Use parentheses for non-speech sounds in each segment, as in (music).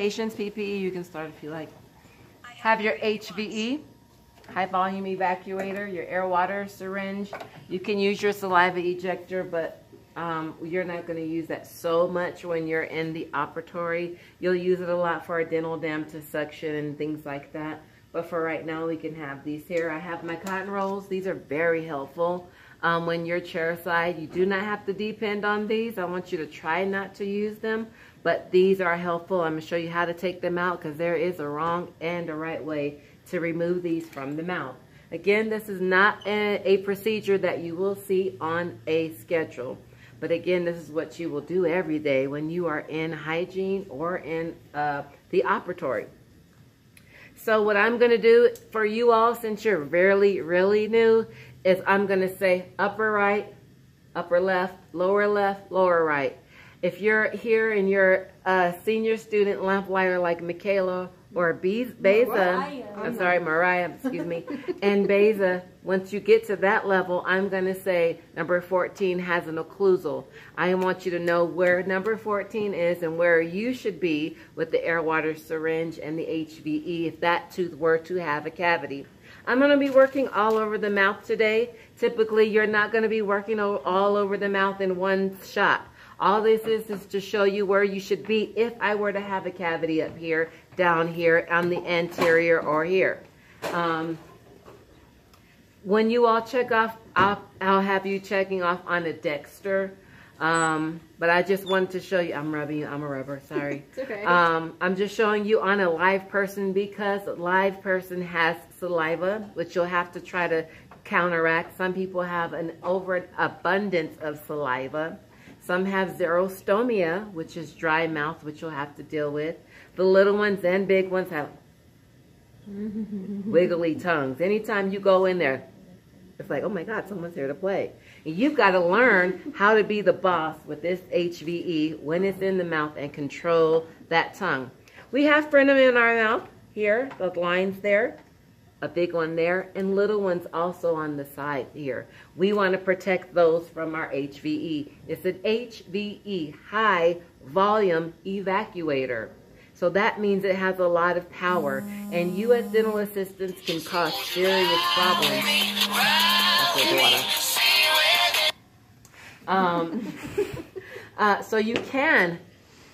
Patients PPE, you can start if you like. Have your HVE, high volume evacuator, your air water syringe. You can use your saliva ejector, but um, you're not going to use that so much when you're in the operatory. You'll use it a lot for a dental dam to suction and things like that. But for right now, we can have these here. I have my cotton rolls. These are very helpful. Um, when you're chair side, you do not have to depend on these. I want you to try not to use them, but these are helpful. I'm going to show you how to take them out because there is a wrong and a right way to remove these from the mouth. Again, this is not a, a procedure that you will see on a schedule. But again, this is what you will do every day when you are in hygiene or in uh, the operatory. So what I'm going to do for you all, since you're really, really new, is I'm going to say upper right, upper left, lower left, lower right. If you're here and you're a senior student lamplighter like Michaela or Beza, I'm sorry, Mariah, excuse me, (laughs) and Beza, once you get to that level, I'm going to say number 14 has an occlusal. I want you to know where number 14 is and where you should be with the air water syringe and the HVE if that tooth were to have a cavity. I'm going to be working all over the mouth today. Typically, you're not going to be working all over the mouth in one shot. All this is is to show you where you should be if I were to have a cavity up here, down here, on the anterior, or here. Um, when you all check off, I'll, I'll have you checking off on a Dexter. Um, but I just wanted to show you, I'm rubbing you, I'm a rubber, sorry. (laughs) it's okay. Um, I'm just showing you on a live person because a live person has saliva, which you'll have to try to counteract. Some people have an overabundance of saliva. Some have xerostomia, which is dry mouth, which you'll have to deal with. The little ones and big ones have wiggly tongues. Anytime you go in there, it's like, oh my God, someone's here to play. And you've got to learn how to be the boss with this HVE when it's in the mouth and control that tongue. We have frenum in our mouth here, the lines there a big one there, and little ones also on the side here. We want to protect those from our HVE. It's an HVE, high volume evacuator. So that means it has a lot of power, and you as dental assistants can cause serious problems. Um, (laughs) uh, so you can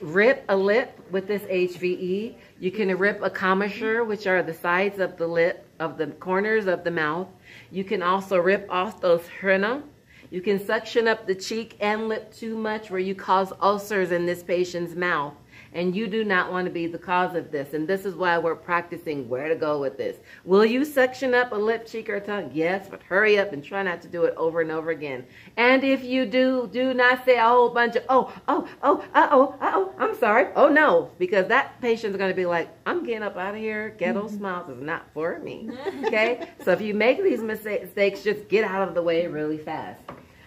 rip a lip with this HVE. You can rip a commissure, which are the sides of the lip, of the corners of the mouth. You can also rip off those frenum. You can suction up the cheek and lip too much where you cause ulcers in this patient's mouth and you do not want to be the cause of this. And this is why we're practicing where to go with this. Will you suction up a lip, cheek, or tongue? Yes, but hurry up and try not to do it over and over again. And if you do, do not say a whole bunch of, oh, oh, oh, uh-oh, uh-oh, I'm sorry. Oh, no, because that patient's going to be like, I'm getting up out of here. Ghetto mm-hmm. smiles is not for me. (laughs) Okay? so if you make these mistakes, just get out of the way really fast.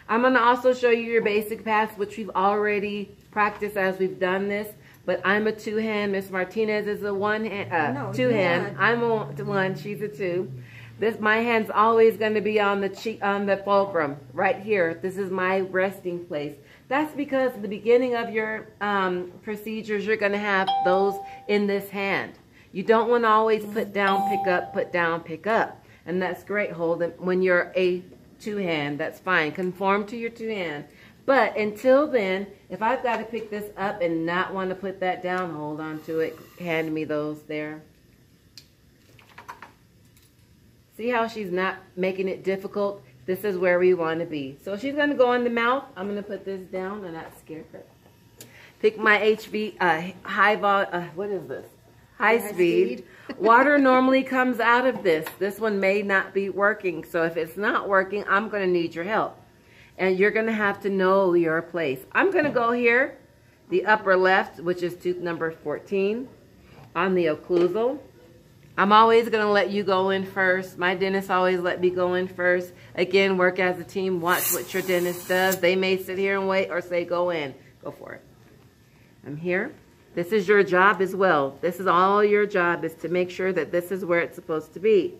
I'm going to also show you your basic paths, which we've already practiced as we've done this. But I'm a two hand. Miss Martinez is a one hand, uh, no, two hand. I'm a one. She's a two. This my hand's always going to be on the cheek, on the fulcrum right here. This is my resting place. That's because at the beginning of your um, procedures, you're going to have those in this hand. You don't want to always put down, pick up, put down, pick up. And that's great, hold them. When you're a two hand, that's fine. Conform to your two hand. But until then, if I've got to pick this up and not want to put that down, hold on to it. Hand me those there. See how she's not making it difficult? This is where we want to be. So she's going to go in the mouth. I'm going to put this down and not scare her. Pick my HV, uh, high vol, uh, what is this? High, high speed. speed. (laughs) Water normally comes out of this. This one may not be working. So if it's not working, I'm going to need your help and you're going to have to know your place. I'm going to go here, the upper left, which is tooth number 14, on the occlusal. I'm always going to let you go in first. My dentist always let me go in first. Again, work as a team. Watch what your dentist does. They may sit here and wait or say go in. Go for it. I'm here. This is your job as well. This is all your job is to make sure that this is where it's supposed to be.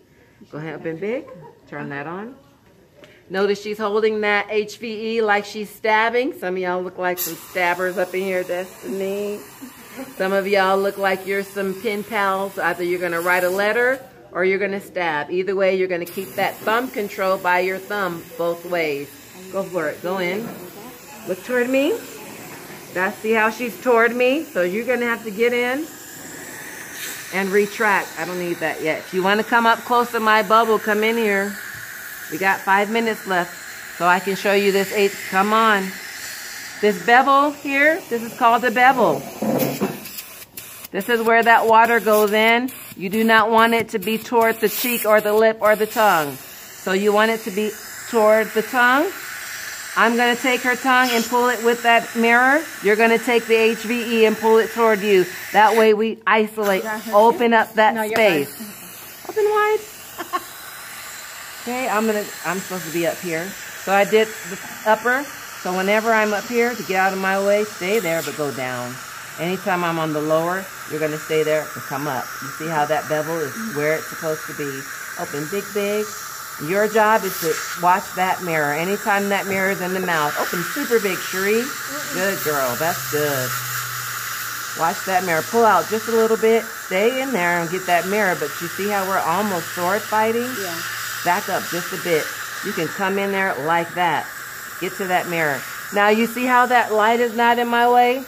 Go ahead, open big. Turn that on. Notice she's holding that HVE like she's stabbing. Some of y'all look like some stabbers up in here, Destiny. Some of y'all look like you're some pen pals. Either you're going to write a letter or you're going to stab. Either way, you're going to keep that thumb control by your thumb both ways. Go for it. Go in. Look toward me. That's see how she's toward me. So you're going to have to get in and retract. I don't need that yet. If you want to come up close to my bubble, come in here. We got five minutes left so I can show you this eight. Come on. This bevel here, this is called a bevel. This is where that water goes in. You do not want it to be toward the cheek or the lip or the tongue. So you want it to be toward the tongue. I'm going to take her tongue and pull it with that mirror. You're going to take the HVE and pull it toward you. That way we isolate, open up that no, space. Open wide. (laughs) okay, I'm to, I'm supposed to be up here. So I did the upper. So whenever I'm up here to get out of my way, stay there, but go down. Anytime I'm on the lower, you're going to stay there and come up. You see how that bevel is where it's supposed to be. Open big, big. Your job is to watch that mirror. Anytime that mirror is in the mouth, open super big, Cherie. Good girl. That's good. Watch that mirror. Pull out just a little bit. Stay in there and get that mirror. But you see how we're almost sword fighting? Yeah. Back up just a bit. You can come in there like that. Get to that mirror. Now you see how that light is not in my way?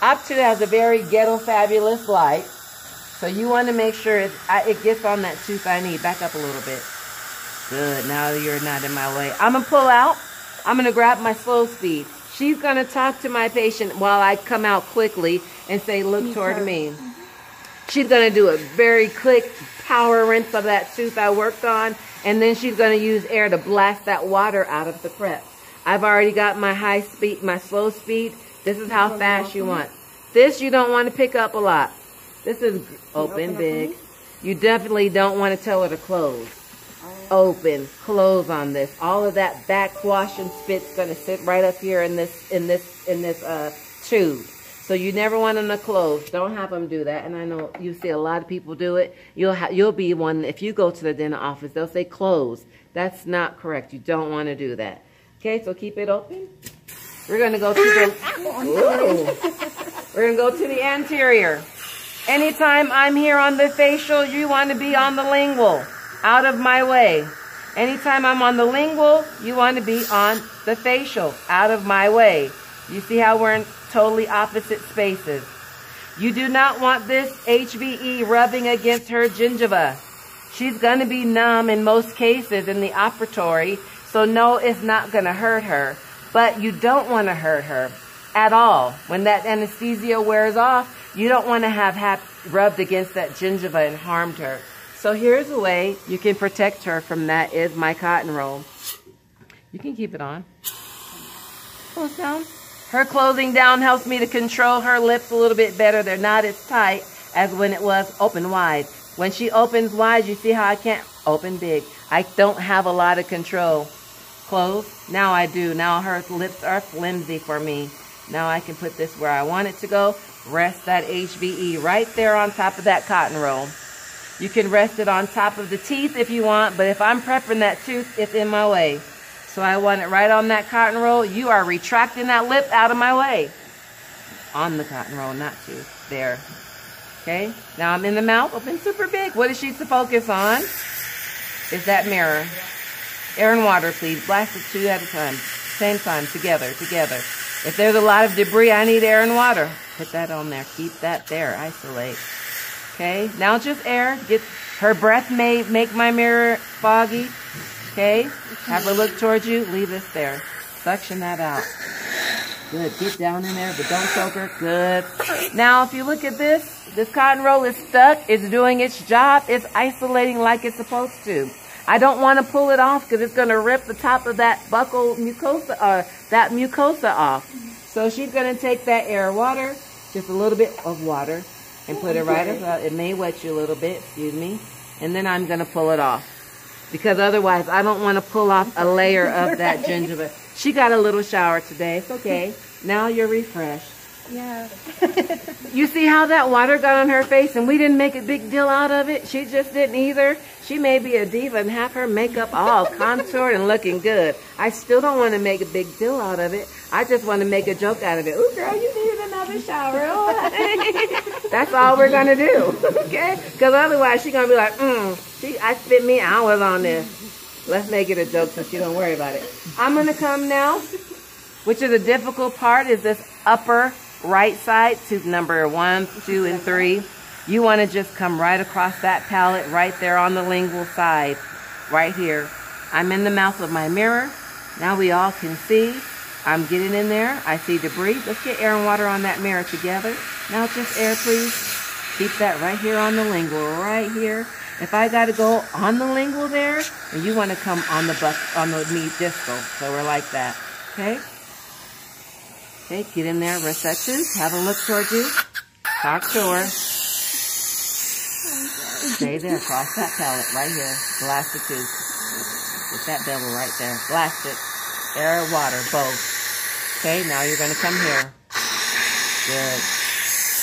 Optu has a very ghetto fabulous light. So you want to make sure it, it gets on that tooth I need. Back up a little bit. Good. Now you're not in my way. I'm going to pull out. I'm going to grab my slow speed. She's going to talk to my patient while I come out quickly and say, look toward me. Mm-hmm. She's going to do a very quick power rinse of that tooth I worked on. And then she's going to use air to blast that water out of the prep. I've already got my high speed, my slow speed. This is how fast you want. This you don't want to pick up a lot. This is open big. You definitely don't want to tell her to close. Open, close on this. All of that backwash and spit's gonna sit right up here in this in this in this uh tube. So you never want them to close. Don't have them do that. And I know you see a lot of people do it. You'll you'll be one if you go to the dental office. They'll say close. That's not correct. You don't want to do that. Okay, so keep it open. We're going to go to the, (laughs) we're going to go to the anterior. Anytime I'm here on the facial, you want to be on the lingual, out of my way. Anytime I'm on the lingual, you want to be on the facial, out of my way. You see how we're in totally opposite spaces. You do not want this HVE rubbing against her gingiva. She's going to be numb in most cases in the operatory, so no, it's not going to hurt her. But you don't want to hurt her at all. When that anesthesia wears off, you don't want to have rubbed against that gingiva and harmed her. So here's a way you can protect her from that is my cotton roll. You can keep it on. Close down. Her closing down helps me to control her lips a little bit better. They're not as tight as when it was open wide. When she opens wide, you see how I can't open big. I don't have a lot of control close. Now I do. Now her lips are flimsy for me. Now I can put this where I want it to go. Rest that HVE right there on top of that cotton roll. You can rest it on top of the teeth if you want, but if I'm prepping that tooth, it's in my way. So I want it right on that cotton roll. You are retracting that lip out of my way. On the cotton roll, not tooth. There. Okay? Now I'm in the mouth, open super big. What is she to focus on? Is that mirror. Air and water, please. Blast it two at a time. Same time, together, together. If there's a lot of debris, I need air and water. Put that on there. Keep that there. Isolate. Okay, now just air. Get her breath may make my mirror foggy. Okay, have her look towards you. Leave this there. Suction that out. Good. Get down in there, but don't choke her. Good. Now, if you look at this, this cotton roll is stuck. It's doing its job. It's isolating like it's supposed to. I don't want to pull it off because it's going to rip the top of that buccal mucosa, uh, that mucosa off. So she's going to take that air water, just a little bit of water, and put it right up. It may wet you a little bit, excuse me. And then I'm going to pull it off. Because otherwise, I don't want to pull off a layer of (laughs) that gingiva. She got a little shower today. It's okay. Now you're refreshed. Yeah. (laughs) You see how that water got on her face and we didn't make a big deal out of it? She just didn't either. She may be a diva and have her makeup all (laughs) contoured and looking good. I still don't want to make a big deal out of it. I just want to make a joke out of it. Ooh, girl, you needed another shower. That's all we're going to do. okay? Because otherwise she's going to be like, mm, she, I spent me hours on this. Let's make it a joke so she don't worry about it. I'm going to come now, which is a difficult part, is this upper right side to number one, two, and three. You want to just come right across that palate right there on the lingual side, right here. I'm in the mouth of my mirror. Now we all can see. I'm getting in there. I see debris. Let's get air and water on that mirror together. Now just air, please. Keep that right here on the lingual, right here. If I got to go on the lingual there, and you want to come on the buck, on the knee distal. So we're like that. Okay? Okay, get in there, that. Have a look towards you. Talk to her. Stay there, cross that palate right here. Blast the tooth. Get that bevel right there. Blast it. Air, water, both. Okay, now you're going to come here. Good.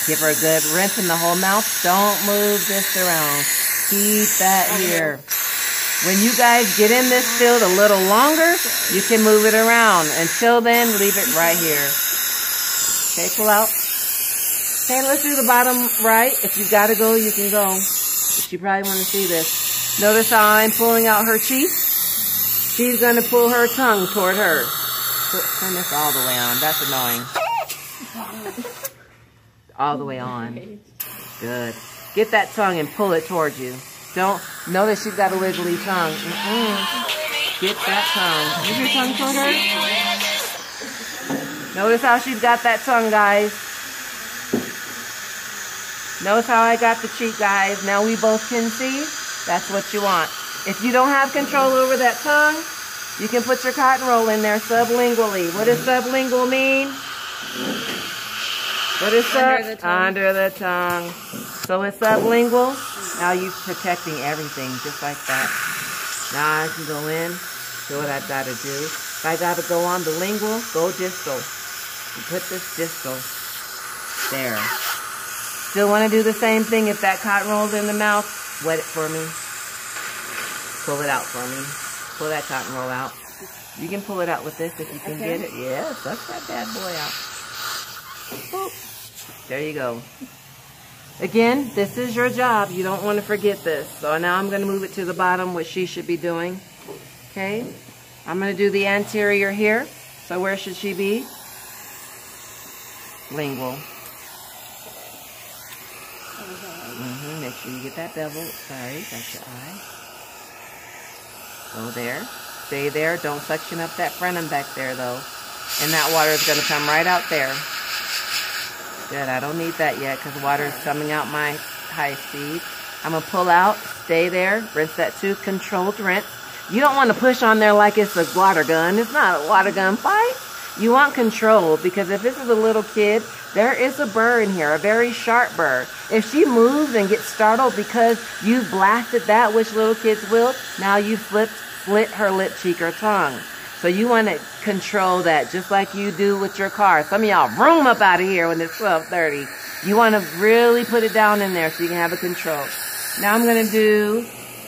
Give her a good rinse in the whole mouth. Don't move this around. Keep that here. When you guys get in this field a little longer, you can move it around. Until then, leave it right here. Okay, pull out. Okay, let's do the bottom right. If you gotta go, you can go. But you probably want to see this. Notice how I'm pulling out her cheek? She's gonna pull her tongue toward her. Turn this all the way on. That's annoying. All the way on. Good. Get that tongue and pull it towards you. Don't, notice she's got a wiggly tongue. Mm -mm. Get that tongue. Move your tongue toward her. Notice how she's got that tongue, guys. Notice how I got the cheek, guys. Now we both can see. That's what you want. If you don't have control over that tongue, you can put your cotton roll in there sublingually. What does sublingual mean? What is that? Under the tongue. Under the tongue. So it's sublingual. Now you're protecting everything just like that. Now I can go in, do what I've got to do. If I got to go on the lingual, go distal. You put this distal there. Still want to do the same thing. If that cotton roll's in the mouth, wet it for me. Pull it out for me. Pull that cotton roll out. You can pull it out with this if you can okay. get it. Yeah, suck that bad boy out. Boop. There you go. Again, this is your job. You don't want to forget this. So now I'm going to move it to the bottom, which she should be doing. Okay? I'm going to do the anterior here. So where should she be? Lingual. Mm -hmm. Make sure you get that bevel. Sorry, that's your eye. Go there. Stay there. Don't suction up that frenum back there, though. And that water is going to come right out there. Good. I don't need that yet because water is coming out my high speed. I'm to pull out. Stay there. Rinse that tooth. Controlled rinse. You don't want to push on there like it's a water gun. It's not a water gun fight. You want control because if this is a little kid, there is a burr in here, a very sharp burr. If she moves and gets startled because you blasted that, which little kids will, now you flipped, split her lip cheek or tongue. So you want to control that just like you do with your car. Some of y'all room up out of here when it's 1230. You want to really put it down in there so you can have a control. Now I'm going to do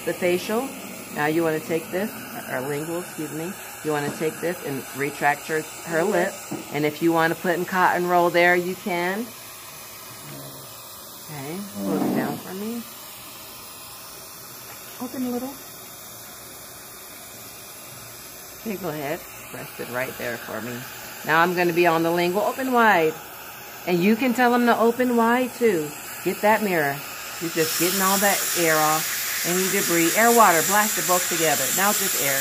the facial. Now you want to take this, or lingual, excuse me. You want to take this and retract her, her lip. And if you want to put in cotton roll there, you can. Okay, pull it down for me. Open a little. Okay, go ahead. Rest it right there for me. Now I'm going to be on the lingual. Open wide. And you can tell them to open wide too. Get that mirror. You're just getting all that air off. Any debris. Air, water. Blast it both together. Now just air.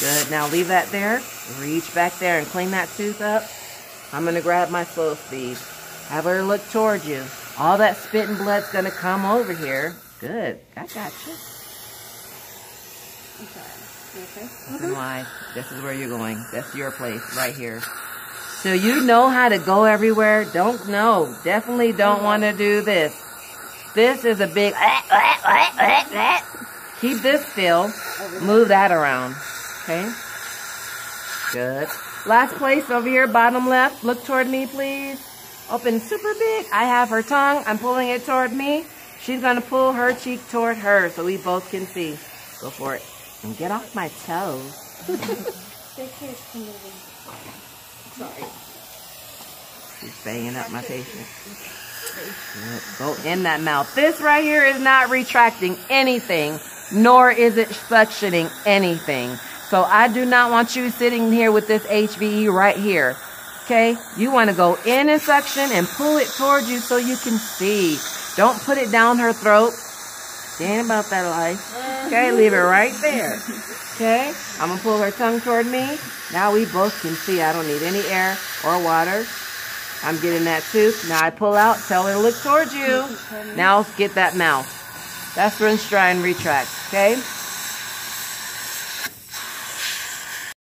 Good. Now leave that there. Reach back there and clean that tooth up. I'm going to grab my slow speed. Have her look towards you. All that spit and blood's going to come over here. Good. I got you. Okay. Okay. Open mm-hmm. wide. This is where you're going. That's your place right here. So you know how to go everywhere. Don't know. Definitely don't mm-hmm. want to do this. This is a big... Keep this still. Move that around. Okay? Good. Last place over here, bottom left. Look toward me, please. Open super big. I have her tongue. I'm pulling it toward me. She's going to pull her cheek toward her so we both can see. Go for it. And get off my toes. Sorry. She's banging up my patient. Go in that mouth. This right here is not retracting anything, nor is it suctioning anything. So I do not want you sitting here with this HVE right here. Okay? You want to go in and suction and pull it towards you so you can see. Don't put it down her throat. She ain't about that life. Okay? Leave it right there. Okay? I'm to pull her tongue toward me. Now we both can see. I don't need any air or water. I'm getting that tooth. Now I pull out. Tell her to look towards you. Now get that mouth. That's rinse, dry, and retract. Okay?